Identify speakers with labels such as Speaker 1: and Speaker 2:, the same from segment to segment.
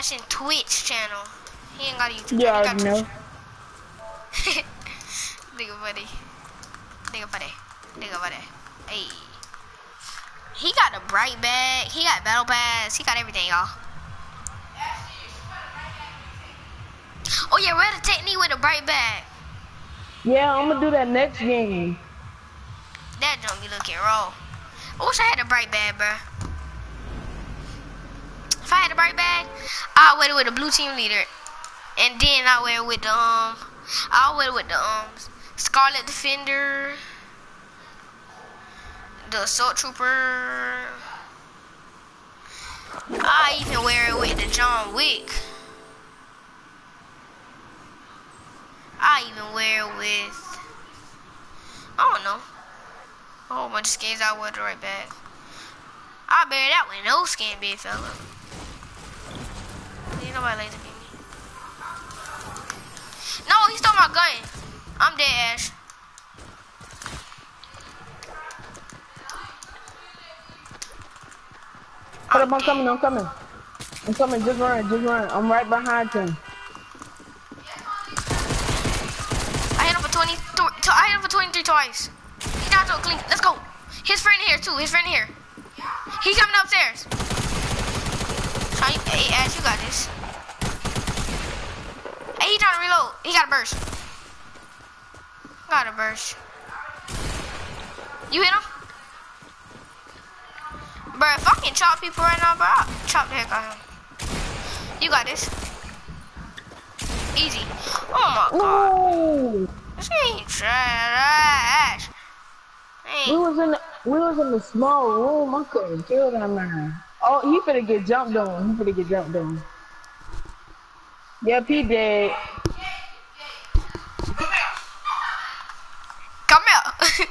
Speaker 1: Ashton Twitch channel. He ain't got a YouTube.
Speaker 2: Yeah,
Speaker 1: channel.
Speaker 2: I
Speaker 1: He got
Speaker 2: know.
Speaker 1: Nigga buddy. Nigga buddy. Nigga buddy. Hey. He got the bright bag. He got battle pass. He got everything, y'all. Oh yeah, red technique with a bright bag.
Speaker 2: Yeah, I'm gonna do that next game.
Speaker 1: That don't be looking raw. I wish I had a bright bag, bro. If I had a bright bag, I'll wear it with the blue team leader. And then I'll wear it with the, um, I'll wear it with the, um, Scarlet Defender, the Assault Trooper. I even wear it with the John Wick. I even wear it with, I don't know. A whole bunch of skins I wear the right back. I bear that with no skin, big fella. Nobody like to beat me. No, he stole my gun. I'm dead, Ash.
Speaker 2: Hold up, I'm coming, I'm coming. I'm coming, just run, just run. I'm right behind him.
Speaker 1: I hit him for 20. I hit him for 23 twice. He's not so clean. Let's go. His friend here too. His friend here. He's coming upstairs. Hey, Ash, you got this. Hey, he trying to reload. He got a burst. Got a burst. You hit him? Bro, if I can chop people right now, bro, I'll chop the heck out of him. You got this. Easy. Oh my god.
Speaker 2: Ooh,
Speaker 1: This ain't trash.
Speaker 2: we was in the, we was in the small room. I couldn't kill that man. Oh, he finna get jumped on. He finna get jumped on. Yep, he dead.
Speaker 1: come here.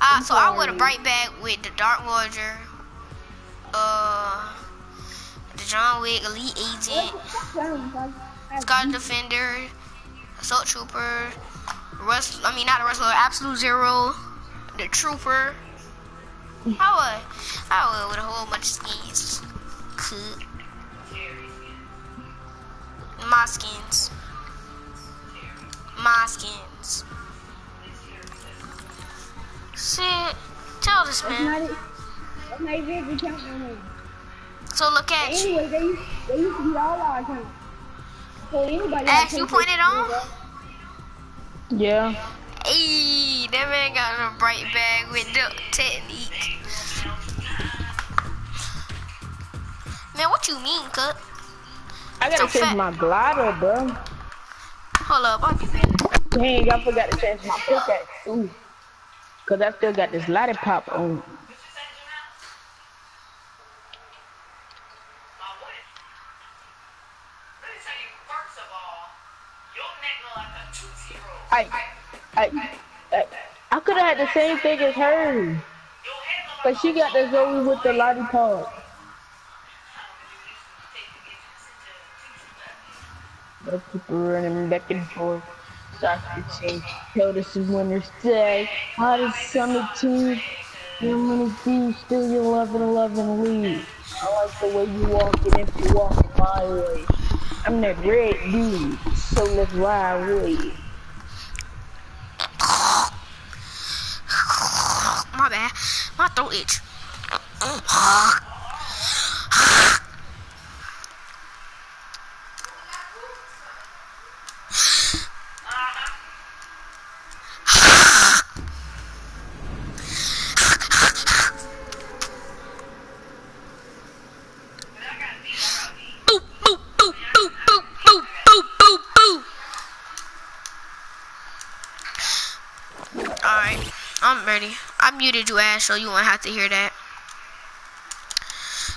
Speaker 1: uh, so I wear a bright bag with the Dark Warrior, uh, the John Wick Elite Agent, Scott Defender, Assault Trooper, Rust. I mean not a Rust Lord, Absolute Zero, the Trooper. I would, I would with a whole bunch of skins. Could. My skins. My skins. Shit. Tell this man.
Speaker 3: That's not even the count no more.
Speaker 1: So look at you.
Speaker 3: Anyway, they used, they used to be all our accounts. So anybody
Speaker 1: Ash,
Speaker 3: that
Speaker 1: you
Speaker 3: takes
Speaker 1: putting it on?
Speaker 2: Yeah.
Speaker 1: Hey, that man got a bright bag with the technique. Man, what you mean, cut?
Speaker 2: I gotta
Speaker 1: So
Speaker 2: change
Speaker 1: fat.
Speaker 2: my glider, bro.
Speaker 1: Hold up, I'll be back.
Speaker 2: Dang, I forgot to change my pickaxe too. Cause I still got this lollipop on. I, I, I, I could have had the same thing as her. But she got the Zoe with the lollipop. But people running back and forth. Soccer team. This is winner's day. Hottest summer team. How many thieves still your 11 11 lead? I like the way you walking if you walking my way. I'm that red dude, so let's ride with you.
Speaker 1: My bad. My throat itch. Mm-hmm. Muted so you won't have to hear that.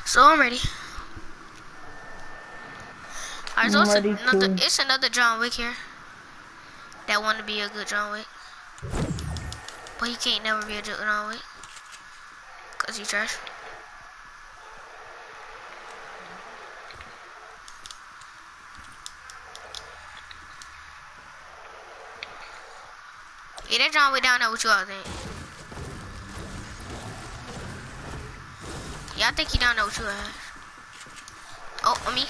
Speaker 1: So I'm ready. Alright, so it's another, it's another John Wick here. That want to be a good John Wick. But he can't never be a good John Wick. Cause he trash. Yeah, that John Wick down there with you all think. Yeah, I think he don't know too. Oh, me.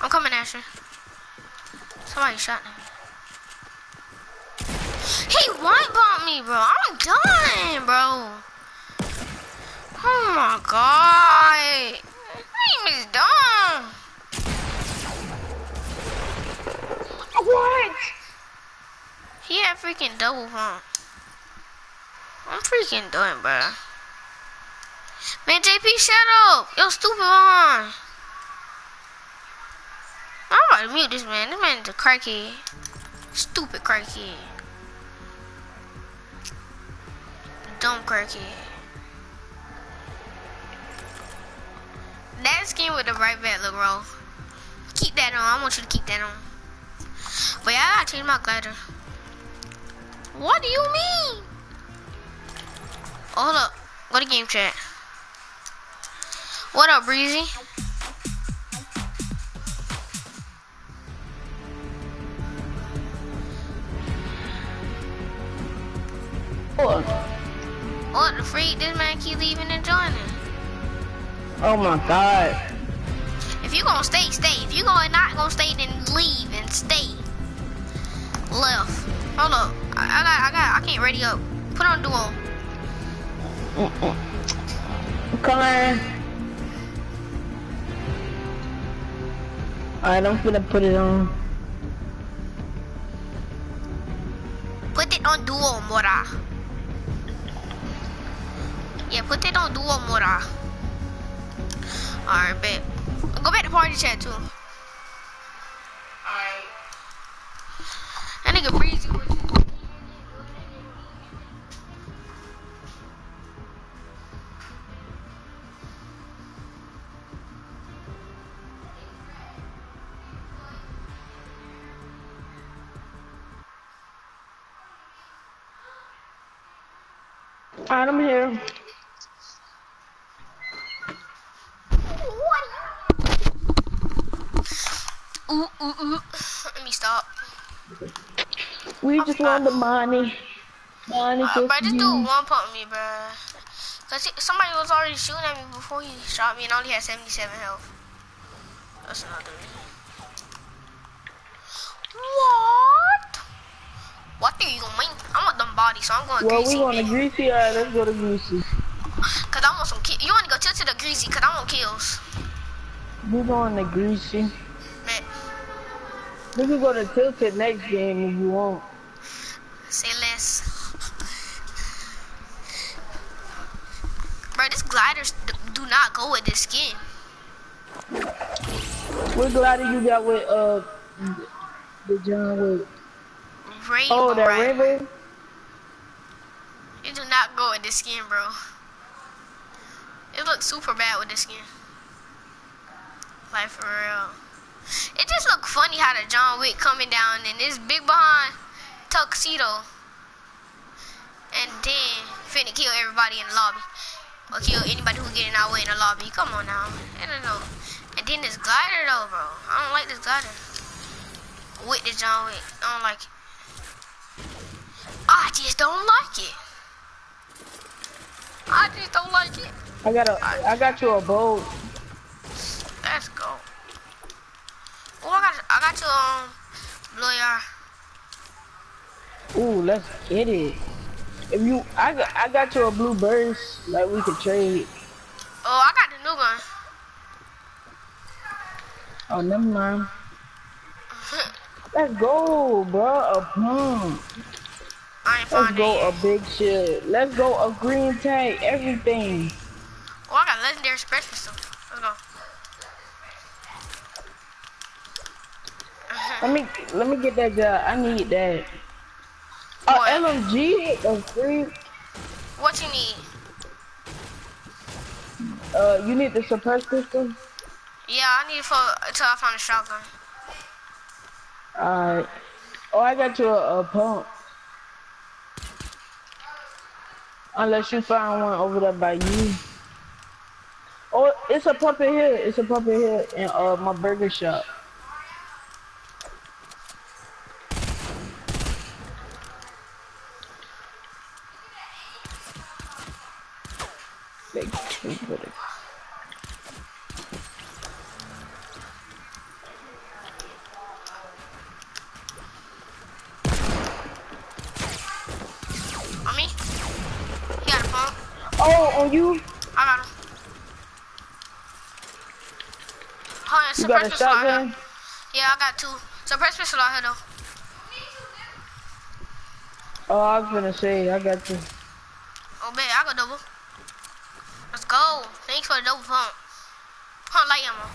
Speaker 1: I'm coming, Asher. Somebody shot me. He one bumped me, bro. I'm done, bro. Oh my god. Name is done.
Speaker 2: What?
Speaker 1: He had freaking double pump. I'm freaking done, bro. Man, JP, shut up. Yo, stupid on. I'm about to mute this man. This man's a crackhead. Stupid crackhead. Dumb crackhead. That skin with the right back look bro. Keep that on. I want you to keep that on. But yeah, I gotta change my glider. What do you mean? Oh, hold up. Go to game chat. What up, Breezy?
Speaker 2: What?
Speaker 1: What the freak? This man keep leaving and joining.
Speaker 2: Oh my god.
Speaker 1: If you gonna stay, stay. If you gonna not gonna stay, then leave and stay. Left. Hold up. I, I got, I got, I can't ready up. Put on duo.
Speaker 2: Come on. Alright, I'm gonna put it on.
Speaker 1: Put it on duo, Mora. Yeah, put it on duo, Mora. Alright, bet. Go back to party chat too. Alright. That nigga breezy
Speaker 2: I'm here.
Speaker 1: Ooh, ooh, ooh. Let me stop.
Speaker 2: We just want the money. Money
Speaker 1: Uh,
Speaker 2: just
Speaker 1: this
Speaker 2: you.
Speaker 1: dude one pump me, bro. Cause he, somebody was already shooting at me before he shot me and I only had 77 health. That's another reason. What? What do you mean? I want them bodies, so I'm going
Speaker 2: Well,
Speaker 1: greasy.
Speaker 2: we want a greasy. Alright, let's go to greasy.
Speaker 1: Cause I want some kills. You want to go tilt to the greasy, cause I want kills.
Speaker 2: We going to greasy.
Speaker 1: Man,
Speaker 2: We can go to tilted next game if you want.
Speaker 1: say less. Bro, this gliders do not go with this skin.
Speaker 2: We're glad that you got with uh the John Wick.
Speaker 1: Rainbow
Speaker 2: Oh, that
Speaker 1: Rider.
Speaker 2: rainbow.
Speaker 1: Not go with this skin, bro. It looks super bad with this skin. Like for real. It just look funny how the John Wick coming down in this big behind tuxedo. And then finna kill everybody in the lobby. Or kill anybody who get in our way in the lobby. Come on now. I don't know. And then this glider though, bro. I don't like this glider. With the John Wick. I don't like it. I just don't like it. I just don't like it.
Speaker 2: I got a. I got you a boat.
Speaker 1: Let's go. Oh, I got, I got you um, blue yard.
Speaker 2: Ooh, let's get it. If you, I got, I got you a blue burst. Like we could trade.
Speaker 1: Oh, I got the new gun.
Speaker 2: Oh, never mind. Let's go, bro. A pump.
Speaker 1: I ain't
Speaker 2: Let's go a big shit. Let's go a green tank. Everything.
Speaker 1: Oh, I got legendary special stuff. Let's go.
Speaker 2: Let me, let me get that job. I need that. Uh,
Speaker 1: What?
Speaker 2: LMG, a free.
Speaker 1: What you need?
Speaker 2: Uh, you need the suppress pistol.
Speaker 1: Yeah, I need it for until I find a shotgun.
Speaker 2: Alright. Oh, I got you a, a pump. Unless you find one over there by you. Oh, it's a puppet here. It's a puppet here in uh my burger shop. Big two bullets.
Speaker 1: On me? He got a pump.
Speaker 2: Oh, on you?
Speaker 1: I got him. Hold on,
Speaker 2: You got a shotgun?
Speaker 1: Yeah, I got two. Suppress pistol out here though.
Speaker 2: Oh, I was gonna say, I got you.
Speaker 1: Oh, man, I got double. Let's go. Thanks for the double pump. Pump light ammo.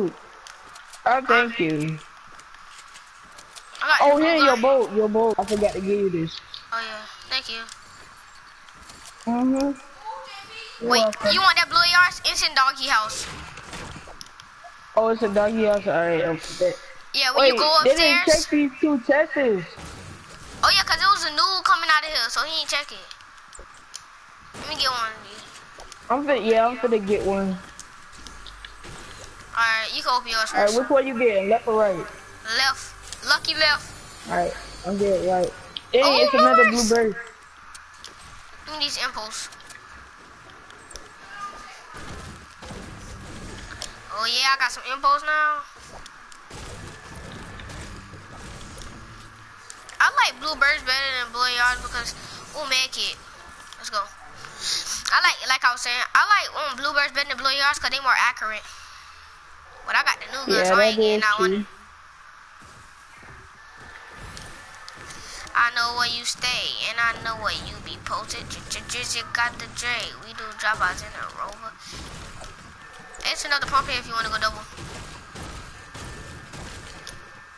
Speaker 2: Ooh. Oh, thank you.
Speaker 1: I got
Speaker 2: Oh,
Speaker 1: blue
Speaker 2: your boat, your boat. I forgot to give you this.
Speaker 1: Oh, yeah. Thank you.
Speaker 2: Mm-hmm.
Speaker 1: Wait, you want that blue yards? It's in doggy house.
Speaker 2: Oh, it's a doggy house. Alright, put that.
Speaker 1: Yeah, when
Speaker 2: Wait,
Speaker 1: you go upstairs.
Speaker 2: they didn't check these two chests.
Speaker 1: Oh, yeah, because it was a new coming out of here, so he ain't check it. Let me get one of these.
Speaker 2: I'm fit, yeah, I'm finna get one.
Speaker 1: Alright, you can open yours
Speaker 2: Alright, which one you getting? Left or right?
Speaker 1: Left. Lucky left.
Speaker 2: Alright, I'm getting right. Hey,
Speaker 1: Oh,
Speaker 2: it's another
Speaker 1: blue
Speaker 2: bluebird.
Speaker 1: Give me these impulse. Oh yeah, I got some impulse now. I like bluebirds better than blue yards because, oh man, kid, let's go. I like, like I was saying, I like um, bluebirds better than blue yards because they more accurate. But I got the new gun,
Speaker 2: Yeah,
Speaker 1: so I ain't getting one. I know where you stay, and I know where you be posted. Jizzy got the J. We do drop-outs in a rover. It's another pump here if you want to go double.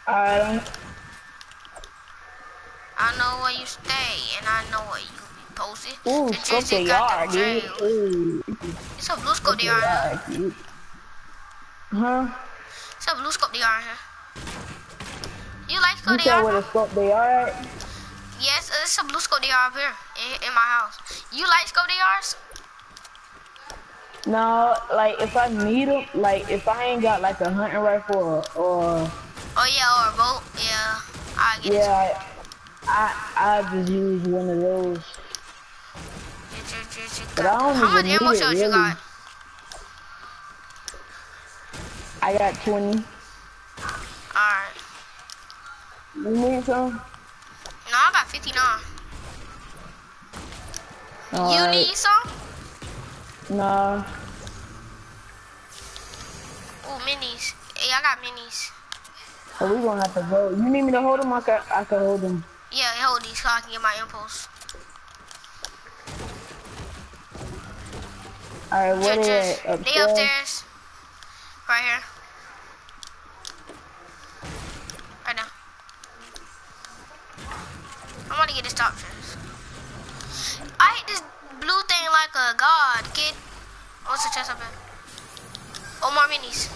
Speaker 2: Alright,
Speaker 1: I know where you stay, and I know where you be posted.
Speaker 2: ooh,
Speaker 1: The
Speaker 2: scope
Speaker 1: Jizzy
Speaker 2: the
Speaker 1: got
Speaker 2: yard,
Speaker 1: the
Speaker 2: dude. Ooh,
Speaker 1: It's a blue scope
Speaker 2: the
Speaker 1: DR here.
Speaker 2: yard. Huh?
Speaker 1: It's a blue scope DR here. You like
Speaker 2: You
Speaker 1: scope
Speaker 2: said where
Speaker 1: DR?
Speaker 2: the scope they are at?
Speaker 1: Yes, it's a blue scope DR up here in, in my house. You like scope DRs?
Speaker 2: No, like if I need them, like if I ain't got like a hunting rifle or, or
Speaker 1: Oh yeah, or a boat. Yeah, I get it.
Speaker 2: yeah, I I just use one of those. But I don't
Speaker 1: How much ammo shells you
Speaker 2: really.
Speaker 1: got?
Speaker 2: I got 20.
Speaker 1: Alright.
Speaker 2: You need some?
Speaker 1: No, I got 59. you
Speaker 2: Alright.
Speaker 1: need some?
Speaker 2: Nah.
Speaker 1: Oh, minis. Hey, I got minis.
Speaker 2: So we gonna have to go. You need me to hold them? I can, I can hold them.
Speaker 1: Yeah, hold these so I can get my impulse.
Speaker 2: Alright, where they
Speaker 1: Just-
Speaker 2: at?
Speaker 1: They upstairs. Right here. Right now. I want to get this top chest. I hate this blue thing like a god, kid. What's the chest up there? Oh, more minis.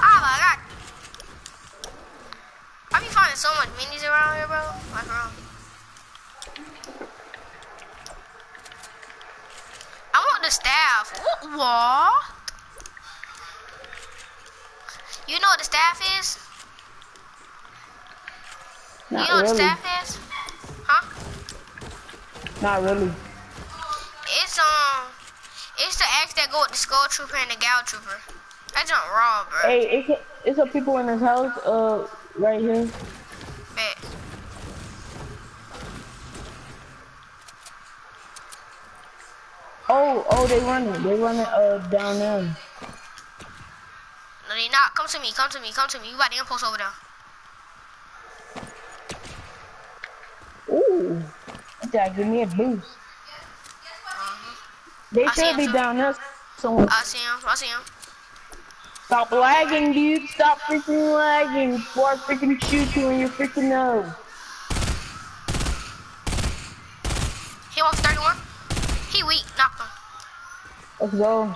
Speaker 1: Oh my god. I be finding so much minis around here, bro. Like around. I want the staff. What? what? You know what the staff is?
Speaker 2: Not
Speaker 1: you know what the
Speaker 2: really.
Speaker 1: staff is?
Speaker 2: Not really.
Speaker 1: It's um, it's the axe that go with the skull trooper and the ghoul trooper. That's not raw, bro.
Speaker 2: Hey, it's, it's some people in this house, uh, right here.
Speaker 1: Bet.
Speaker 2: Oh, oh, they running. They running, uh, down there.
Speaker 1: No, they not. Come to me. Come to me. Come to me. You got the impulse over there.
Speaker 2: Ooh. That give me a boost.
Speaker 1: Uh-huh.
Speaker 2: They
Speaker 1: I
Speaker 2: should be
Speaker 1: him.
Speaker 2: down there somewhere.
Speaker 1: I see him. I see him.
Speaker 2: Stop lagging, dude. Stop freaking lagging before I freaking shoot you in your freaking nose.
Speaker 1: He wants 31. He weak. Knocked him.
Speaker 2: Let's go.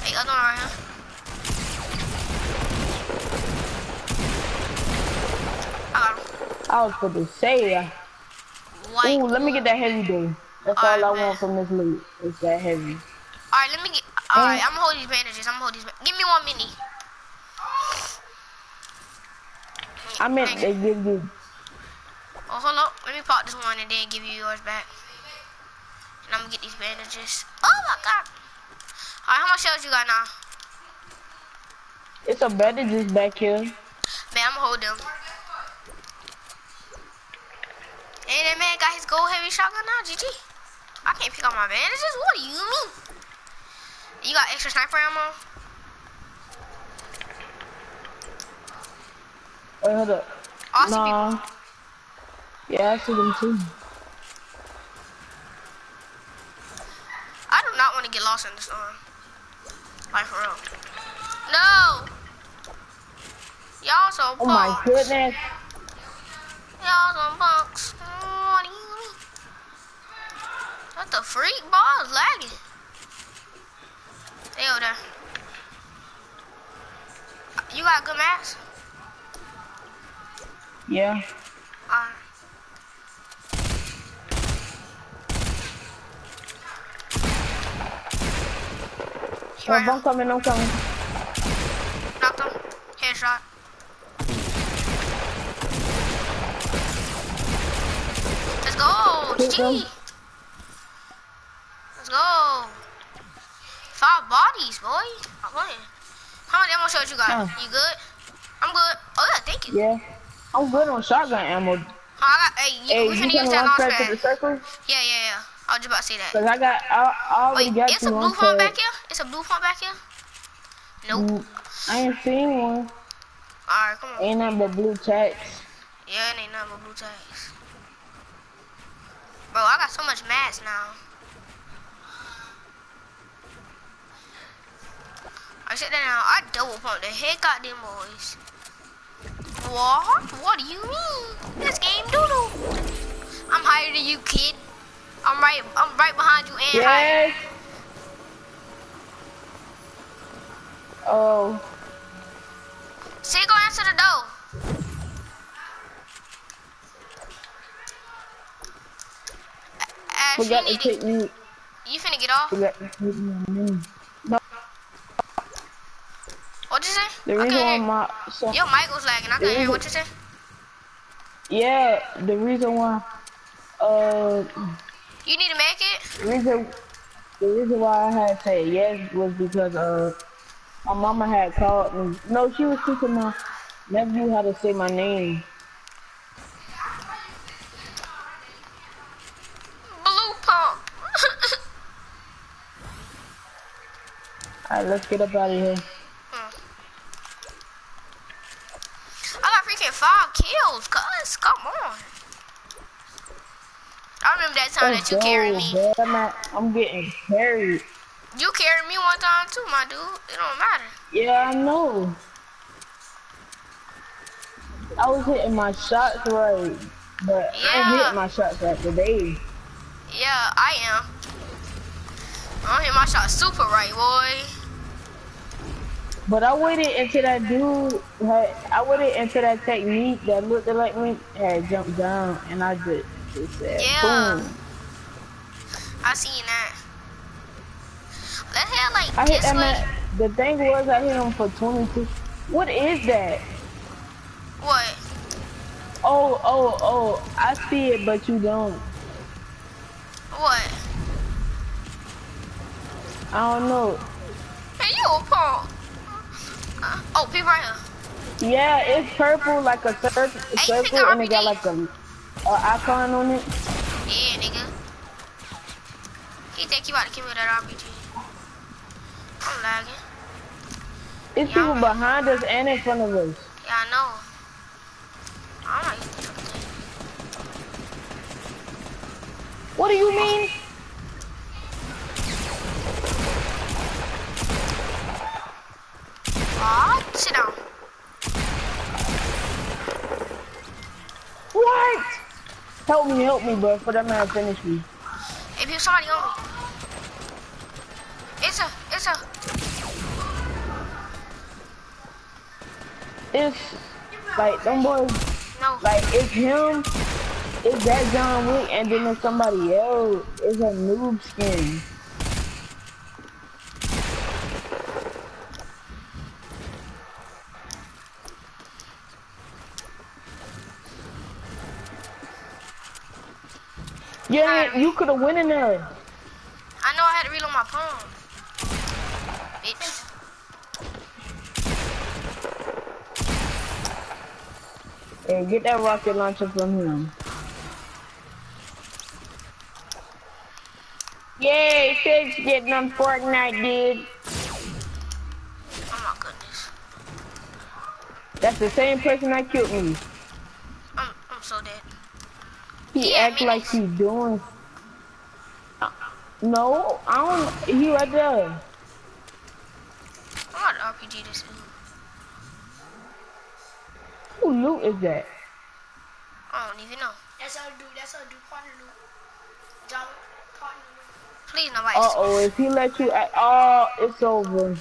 Speaker 1: Hey, other one right here. I got him.
Speaker 2: I was going to say,
Speaker 1: White.
Speaker 2: ooh, let me get that heavy though. That's
Speaker 1: Alright,
Speaker 2: all I
Speaker 1: man.
Speaker 2: want from this loot. It's that heavy.
Speaker 1: Alright, let me get. Alright, I'm gonna hold these bandages. I'm gonna hold these. Give me one mini.
Speaker 2: I meant
Speaker 1: Thanks.
Speaker 2: they give you.
Speaker 1: Oh, hold up. Let me pop this one and then give you yours back. And I'm gonna get these bandages. Oh my god. Alright, how much shells you got now?
Speaker 2: It's a bandages back here.
Speaker 1: Man, I'm gonna hold them. Hey, that man got his gold heavy shotgun now, GG. I can't pick up my bandages. What do you mean? You got extra sniper ammo?
Speaker 2: Wait, hold up.
Speaker 1: Awesome
Speaker 2: Nah. Yeah, I see them too.
Speaker 1: I do not want to get lost in the storm. Um, like for real. No! Y'all so
Speaker 2: Oh my goodness.
Speaker 1: Y'all some punks. Mm, What do you mean? What the freak? Ball is lagging. They over there. You got good mask?
Speaker 2: Yeah.
Speaker 1: Alright.
Speaker 2: Oh,
Speaker 1: right
Speaker 2: I'm coming, I'm coming.
Speaker 1: Knocked him. Headshot. Let's go. GG. Let's go. Five bodies, boy. I'm playing. How many you good? I'm good. Oh yeah, thank you.
Speaker 2: Yeah. I'm good on shotgun ammo.
Speaker 1: Oh, I got, hey, you,
Speaker 2: Hey,
Speaker 1: we finna use that launch
Speaker 2: to the
Speaker 1: pad.
Speaker 2: circle?
Speaker 1: Yeah, yeah, yeah. I was just about to say that.
Speaker 2: Cause I got, I, I already
Speaker 1: Wait,
Speaker 2: got
Speaker 1: it's a blue
Speaker 2: one
Speaker 1: phone back here? It's a blue phone back here? Nope.
Speaker 2: Mm, I ain't seen one.
Speaker 1: Alright, come on.
Speaker 2: Ain't nothing but blue tags.
Speaker 1: Yeah, it ain't nothing but blue tags. Bro, I got so much mass now. I that now. I double pump the heck out them boys. What? What do you mean? This game doodle. I'm higher than you, kid. I'm right. I'm right behind you and higher.
Speaker 2: Yes. Oh,
Speaker 1: See, go answer the door.
Speaker 2: Forgot to
Speaker 1: need
Speaker 2: me.
Speaker 1: you finna get off?
Speaker 2: Forgot to take me a minute. No,
Speaker 1: What'd you say?
Speaker 2: The reason why my so,
Speaker 1: Your mic was lagging. I can't hear what you say.
Speaker 2: yeah, the reason why uh
Speaker 1: You need to make it?
Speaker 2: the reason the reason why I had to say yes was because uh my mama had called me. No, she was teaching my nephew how to say my name.
Speaker 1: Blue pump.
Speaker 2: Alright, let's get up out of here.
Speaker 1: I got freaking five kills, cuz. Come on. I remember that time
Speaker 2: Let's
Speaker 1: that you carried me.
Speaker 2: bro. I'm, at, I'm getting carried.
Speaker 1: You carried me one time too, my dude. It don't matter.
Speaker 2: Yeah, I know. I was hitting my shots right, but I
Speaker 1: Yeah.
Speaker 2: ain't hitting my shots right today.
Speaker 1: Yeah, I am. I'm hitting my shot super right, boy.
Speaker 2: But I waited until that dude had, I waited until that technique that looked like me had jumped down, and I just, said,
Speaker 1: Yeah.
Speaker 2: boom.
Speaker 1: I seen that. Let's head like
Speaker 2: I hit that man. The thing was, I hit him for 22. What is that?
Speaker 1: What?
Speaker 2: Oh, oh, oh! I see it, but you don't.
Speaker 1: What?
Speaker 2: I don't know.
Speaker 1: Man, you a punk. Uh, oh, people right here.
Speaker 2: Yeah, it's purple like a cir- circle, and it got like a, a icon on it.
Speaker 1: Yeah, nigga. He think you about to kill me with that RPG. I'm lagging.
Speaker 2: It's
Speaker 1: Yeah,
Speaker 2: people behind us and in front of us.
Speaker 1: Yeah, I know. I'm like,
Speaker 2: What do you mean?
Speaker 1: aw, sit down.
Speaker 2: Help me, help me, bro, for that man finish me.
Speaker 1: If you somebody on me. It's a, it's a,
Speaker 2: It's like them boys,
Speaker 1: no.
Speaker 2: like it's him, it's that John Wick, and then there's somebody else. It's a noob skin. Yeah, you could have went in there.
Speaker 1: I know I had to reload my phone. Bitch.
Speaker 2: Hey, get that rocket launcher from him. Yay, Fig's getting on Fortnite, dude.
Speaker 1: Oh my goodness.
Speaker 2: That's the same person that killed me.
Speaker 1: I'm, I'm so dead.
Speaker 2: He
Speaker 1: Yeah,
Speaker 2: act like
Speaker 1: minis.
Speaker 2: he's doing. Uh, No, I don't. He right there.
Speaker 1: I'm about RPG this. dude.
Speaker 2: Who loot is that?
Speaker 1: I don't even know.
Speaker 3: That's how I do. That's how I do partner loop. Java partner loop.
Speaker 1: Please nobody.
Speaker 2: Uh oh, if he let you act, oh, it's over.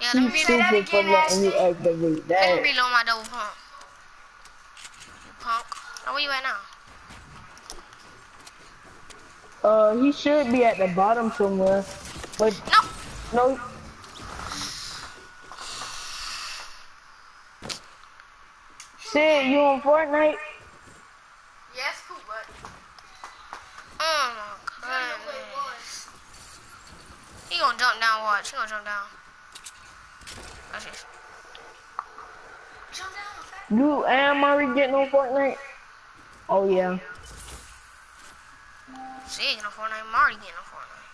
Speaker 1: Yeah, let me,
Speaker 2: He's
Speaker 1: reload,
Speaker 2: stupid for letting you activate
Speaker 1: let me
Speaker 2: that.
Speaker 1: reload my double pump. Now where you at now?
Speaker 2: Uh, he should be at the bottom somewhere, but
Speaker 1: No.
Speaker 2: no. Sid, you on Fortnite?
Speaker 3: Yes, cool, but
Speaker 1: Oh my goodness. He gonna jump down, watch. He gonna jump down. Watch this.
Speaker 3: jump down.
Speaker 2: You and Murray getting on Fortnite? Oh yeah.
Speaker 1: See, getting on Fortnite. I'm already getting on Fortnite.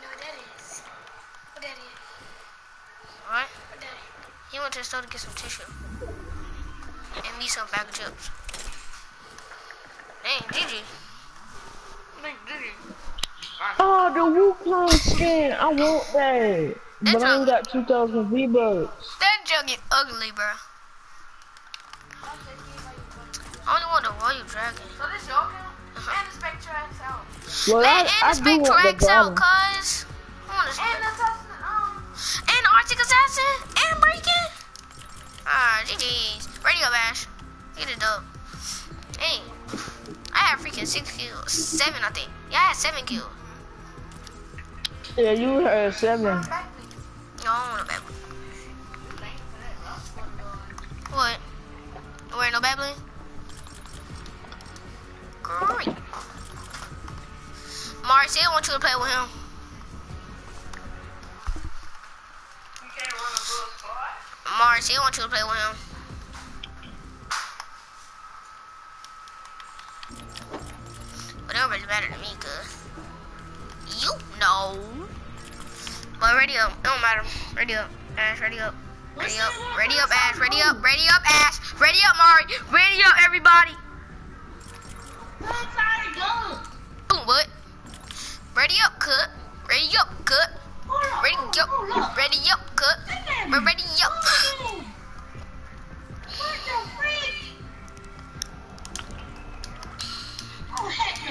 Speaker 3: No, what that is. What that is.
Speaker 1: Alright?
Speaker 3: What that is.
Speaker 1: He went to the store to get some tissue. And me some bag of chips. Dang, GG. Dang, GG.
Speaker 2: Oh, ah, the Wukong skin. I want that. But I ain't got 2,000 V-Bucks.
Speaker 1: That jug is ugly, bro. Only want the Royal Dragon.
Speaker 3: So this your account? And the Spectre XL.
Speaker 2: Well,
Speaker 1: Man,
Speaker 2: I,
Speaker 1: and
Speaker 2: I
Speaker 1: the
Speaker 2: do want
Speaker 1: Spectre
Speaker 2: the
Speaker 1: XL, cuz. I want the
Speaker 3: And
Speaker 1: Spectre.
Speaker 3: the Assassin, um,
Speaker 1: And Arctic Assassin. And Breaking. Ah, GG's. Radio Bash. Get it up. Hey. I had freaking six kills. Seven, I think. Yeah, I had seven kills.
Speaker 2: Yeah, you had seven.
Speaker 1: No, I don't want no bad Marcy, I want you to play with him. Marcy, I want you to play with him. But it don't really matter to me, cuz. You know. But ready up. It don't matter. Ready up. Ash, ready up. Ready up. Ready up, Ash. Ready up. Ready up, Ash. Ready up, Mari. Ready up, everybody. Boom, what? Ready up, cut. Ready up, cut. Ready up. Ready up, cut. We're ready up.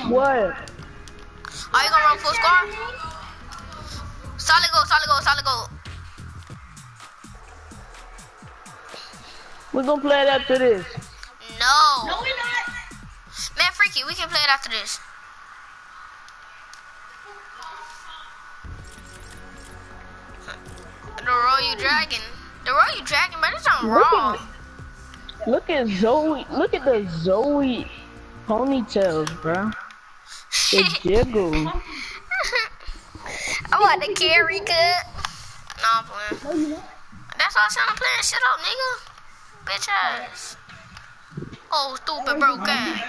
Speaker 2: What?
Speaker 1: Are you gonna run full score? Solid goal, solid goal, solid goal.
Speaker 2: We're gonna play it after this.
Speaker 1: No.
Speaker 3: No, we're not.
Speaker 1: Man, freaky, we can play it after this. The Royal Dragon. The Royal Dragon, but it's on
Speaker 2: Look
Speaker 1: wrong.
Speaker 2: at, look at Zoe. Look at the Zoe ponytails, bro. They jiggle.
Speaker 1: I want the carry cut. Nah, I'm playing. That's all I'm playing. Shut up, nigga. Bitch ass. Oh, stupid broke ass.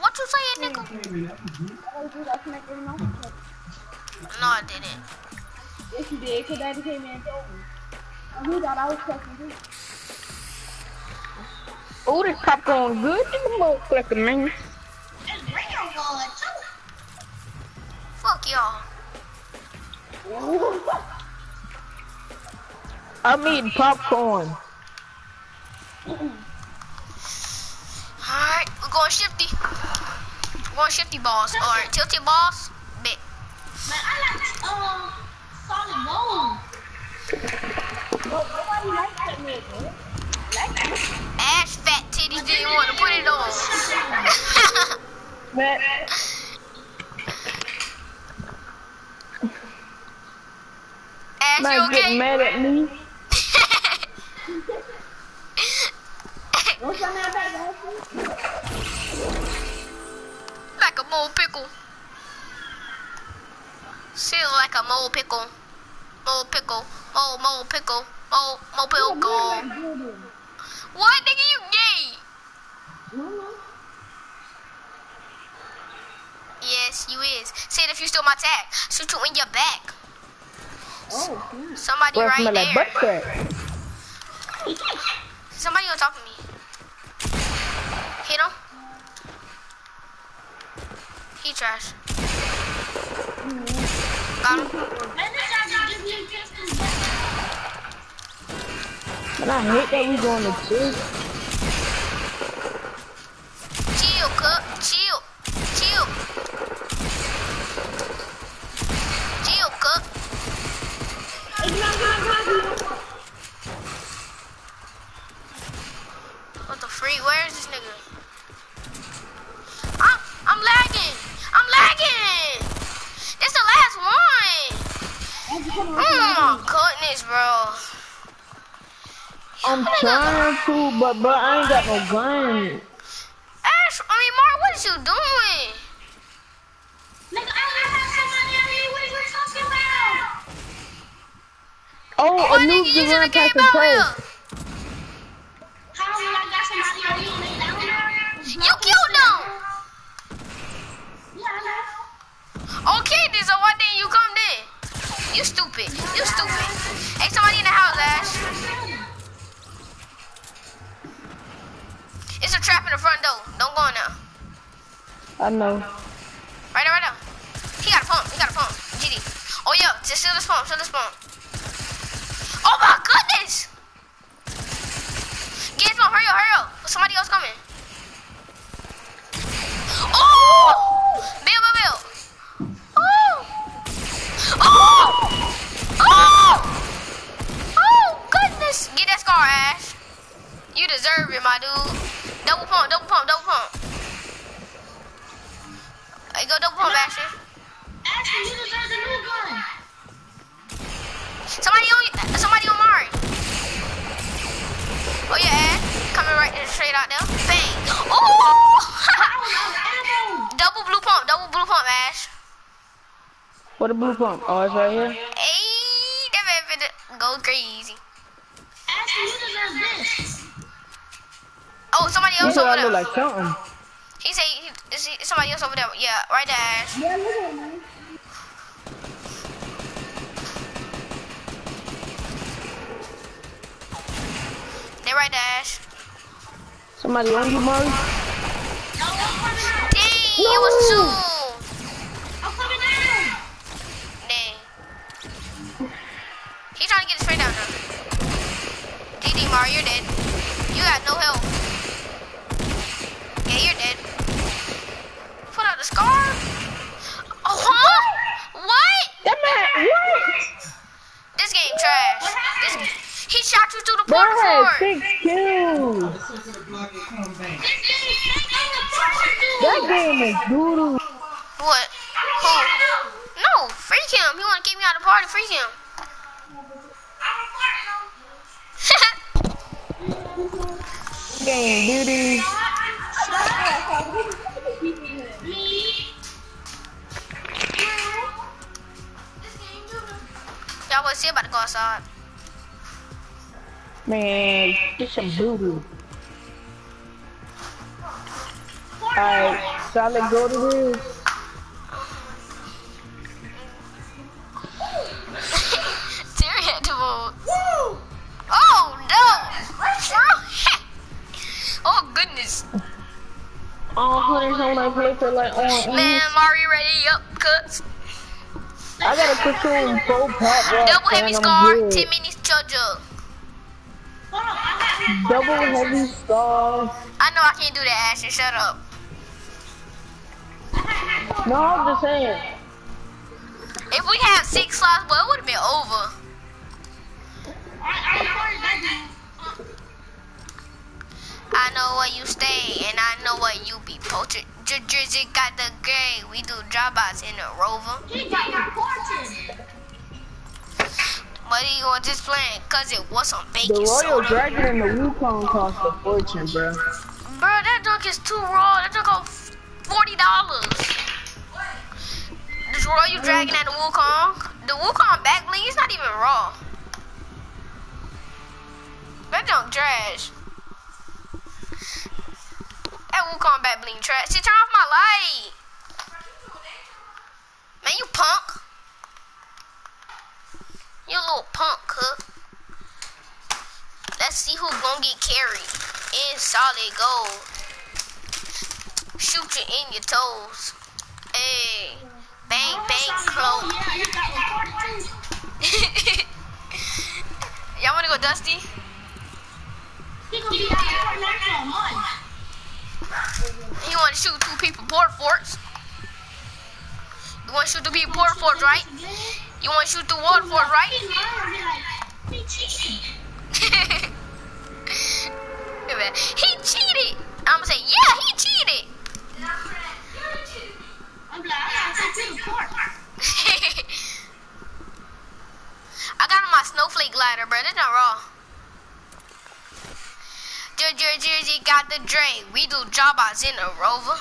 Speaker 1: What you saying, nigga? No, I didn't.
Speaker 3: Yes, you did, because Daddy came in and told me. And he thought I was texting too.
Speaker 2: Oh, this popcorn good in the motherfucker, man.
Speaker 1: Fuck y'all.
Speaker 2: I'm eating popcorn.
Speaker 1: Alright, we're going shifty. We're going shifty balls. Or tilted balls. Ash, fat titties didn't want to put it on. but Ass,
Speaker 2: Might get
Speaker 1: okay?
Speaker 2: mad at me.
Speaker 3: like a mole
Speaker 1: pickle. Still like a mole pickle. Mole pickle. Oh, mole, mole pickle. Oh, mole, mole pickle. What, nigga, you gay? Yes, you is. Say it if you steal my tag. Shoot you in your back.
Speaker 3: Oh, snap.
Speaker 1: Somebody
Speaker 2: Bro,
Speaker 1: right
Speaker 2: smell like butt
Speaker 1: there.
Speaker 2: crack.
Speaker 1: Somebody on top of me. Hit him. He trash. Got him.
Speaker 3: And
Speaker 2: I hate that we going to church.
Speaker 1: Chill, cook. Chill. Chill. Chill, cook.
Speaker 3: It's not gonna copy.
Speaker 1: What the freak? Where is this nigga? I'm, I'm lagging. I'm lagging. This the last one.
Speaker 3: I just come
Speaker 1: Oh my goodness, bro.
Speaker 2: I'm trying to, but bro, I ain't got no gun.
Speaker 1: Ash, I mean, Mark, what is you doing?
Speaker 3: Nigga, I don't have somebody on me. What are you talking about?
Speaker 2: Oh,
Speaker 1: Why
Speaker 2: a new
Speaker 1: nigga using
Speaker 2: run past the
Speaker 1: out
Speaker 2: post.
Speaker 1: here?
Speaker 3: How will I got somebody on you and they down there?
Speaker 1: You killed them.
Speaker 3: Yeah, I know.
Speaker 1: Okay, then so why didn't you come then? You stupid. You stupid. Hey, somebody in the house, Ash. It's a trap in the front door. Don't go in there.
Speaker 2: I know.
Speaker 1: Right there, right there. He got a pump. He got a pump. GD. Oh yeah, just steal this pump. Steal this pump. Oh my goodness! Get his pump. Hurry up, hurry up. Somebody else coming. Oh! Bill, Bill, Bill. Oh! Oh! Oh! Oh, goodness. Get that scar, Ash. You deserve it, my dude. Double pump, double pump, double pump. Hey, go double pump, Ashley.
Speaker 3: Ashley, you deserve the new gun.
Speaker 1: Somebody on, somebody on Mari. Oh yeah, Ash. Coming right there, straight out there. Bang. Oh!
Speaker 3: oh
Speaker 1: double blue pump, double blue pump, Ash.
Speaker 2: What a blue pump? Oh, it's right here.
Speaker 1: Hey, that man finna go crazy.
Speaker 3: Ashley, you deserve this.
Speaker 1: Oh, somebody else over there.
Speaker 2: like something.
Speaker 1: he say he, is he, somebody else over there. Yeah, right there, Ash.
Speaker 3: Yeah, look at me.
Speaker 1: They right there, Ash.
Speaker 2: Somebody on you, Murray?
Speaker 3: No, I'm coming out.
Speaker 1: Dang, it was two.
Speaker 3: I'm coming down.
Speaker 1: Dang. He trying to get his friend down now. DD Mario, you're dead. You got no help. Yeah, you're dead. Put out the scar. Oh, huh? What?
Speaker 2: That man, what?
Speaker 1: This game trash. This, he shot you through the
Speaker 2: Bro, I
Speaker 1: porta
Speaker 2: had
Speaker 1: fort.
Speaker 2: six kills.
Speaker 3: This game is taking the person
Speaker 2: That game is doodoo.
Speaker 1: What? Who? No, freak him. He want to keep me out of the party. Freak him.
Speaker 2: Game doodoo.
Speaker 1: Y'all was see about to go outside.
Speaker 2: Man, get some doodoo. Alright, so I
Speaker 1: let go to
Speaker 2: this. For like uh, on
Speaker 1: Man, Mari ready up, cuts.
Speaker 2: I gotta put you in full pop rock,
Speaker 1: Double heavy scar,
Speaker 2: good.
Speaker 1: 10 minutes up.
Speaker 2: Double heavy scar.
Speaker 1: I know I can't do that, Ashton. Shut up.
Speaker 2: No, I'm just saying.
Speaker 1: If we had six slots, boy, it would have been over. I know where you stay, and I know where you be poaching. J- Drizzy got the gray. We do dropouts in a rover.
Speaker 3: He got my portrait.
Speaker 1: But he was just playing because it was on
Speaker 2: The Royal
Speaker 1: soda.
Speaker 2: Dragon and the Wukong cost a fortune, bro.
Speaker 1: Bro, that dunk is too raw. That dunk cost $40. The Royal Dragon at the Wukong. The Wukong back bling is not even raw. That junk trash. That Wukong back bling trash. She turn off my light. Man, you punk. You little punk, huh? Let's see who's gonna get carried in solid gold. Shoot you in your toes. Hey, bang, bang,
Speaker 3: too.
Speaker 1: Y'all wanna go Dusty? You wanna shoot two people port forts? You wanna shoot two people port forts, right? You wanna shoot the water fort, right?
Speaker 3: He cheated.
Speaker 1: he cheated. I'm gonna say, yeah, he cheated.
Speaker 3: I'm like, I gotta take the court.
Speaker 1: I got my snowflake glider, bro. That's not raw. Jersey, Jersey got the drain. We do job outs in a rover.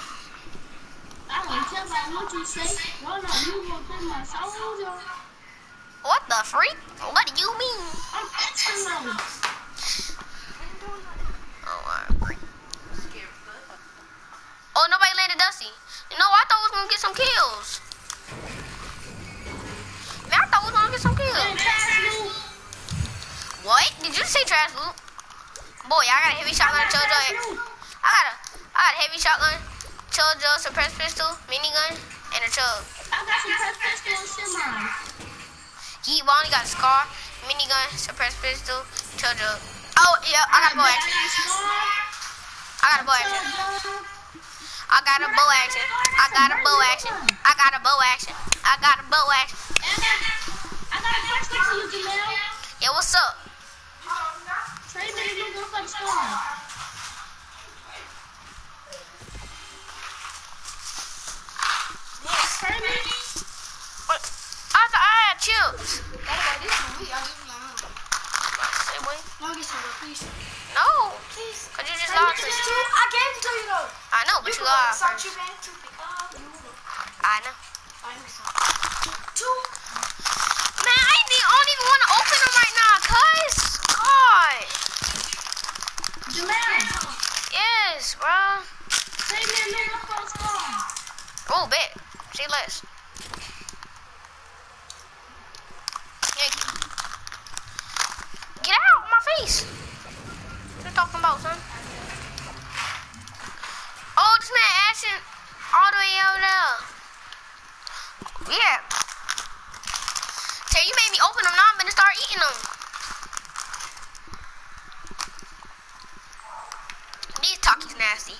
Speaker 3: What you say. No, no, you gonna take my soldier.
Speaker 1: What the freak? What do you mean? Oh. Oh, nobody landed Dusty. No, I thought we was gonna get some kills. Man, I thought we was gonna get some kills.
Speaker 3: And pass loop.
Speaker 1: What? Did you say trash loot? Boy, I got a heavy shotgun, chojo. I got a, I got a heavy shotgun, chojo, suppressed pistol, minigun, and a chug.
Speaker 3: I got some press pistol and semi.
Speaker 1: He only got a scar, minigun, suppressed pistol, chojo. Oh, yeah, I got a bow action. I got a bow action. I got a bow action. I got a bow action. I got a bow action. I got a bow action.
Speaker 3: I got a question for.
Speaker 1: Yeah, what's up?
Speaker 3: Trey made me go for the storm. Trey made
Speaker 1: What? I thought I had chips. No, please. Cause you just lost it.
Speaker 4: I gave it to you though.
Speaker 1: I know, but you lost.
Speaker 4: You man. Two pick up. You move it.
Speaker 1: I know.
Speaker 4: Two.
Speaker 1: Man, I don't even want to open them right now, cuz. God.
Speaker 3: Jamel.
Speaker 1: Yes, bro.
Speaker 3: Me go for the storm.
Speaker 1: Oh, bet. Say less. Get out of my face. What you talking about, son? Oh, this man action all the way over there. Yeah. Tay, you made me open them now. I'm gonna start eating them. These nasty.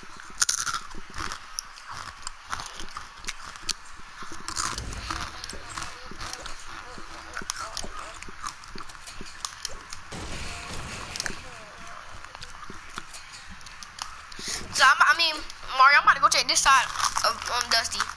Speaker 1: So I'm, I mean, Mario, I'm about to go check this side of um, Dusty.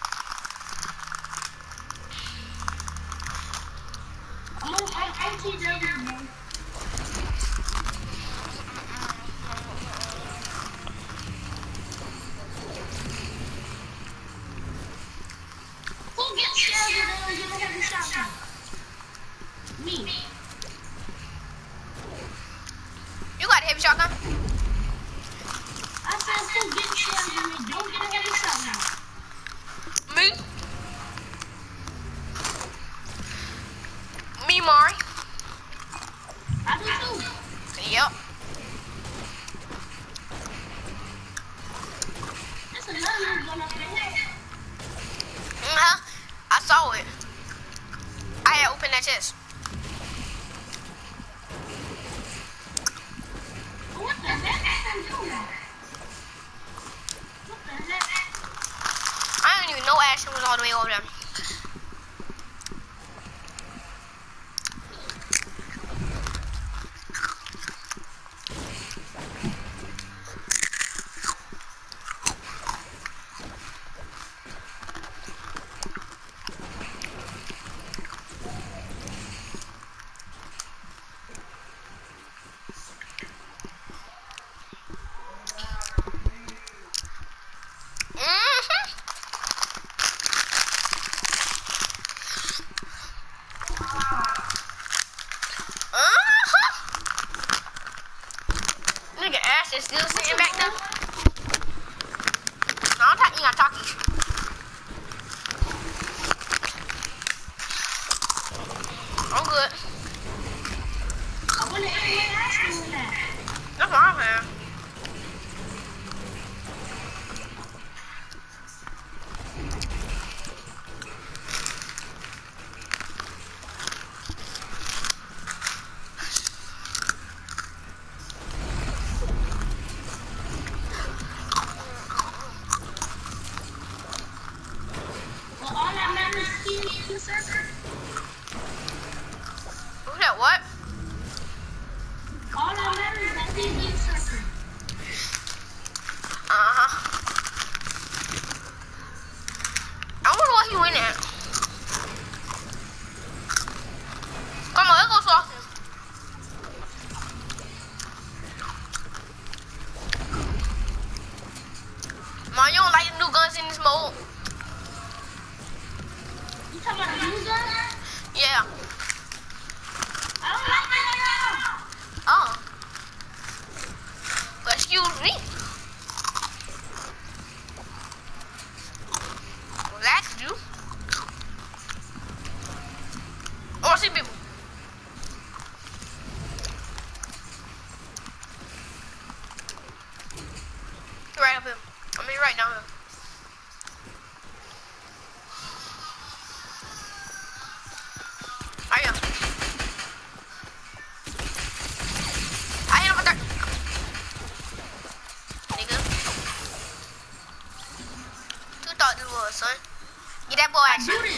Speaker 1: people at you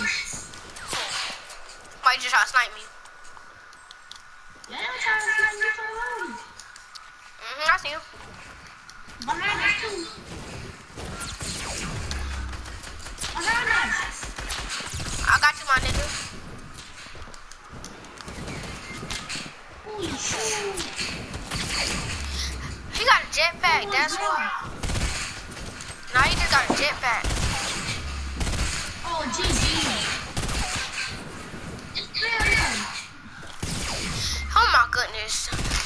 Speaker 1: Somebody just shot snipe me.
Speaker 3: Yeah, I'm trying to snipe you for
Speaker 1: Mm-hmm, I see you. I got you, my nigga.
Speaker 3: Holy shit.
Speaker 1: He got a jetpack, that's why. Now he just got a jetpack.
Speaker 3: Oh
Speaker 1: my goodness.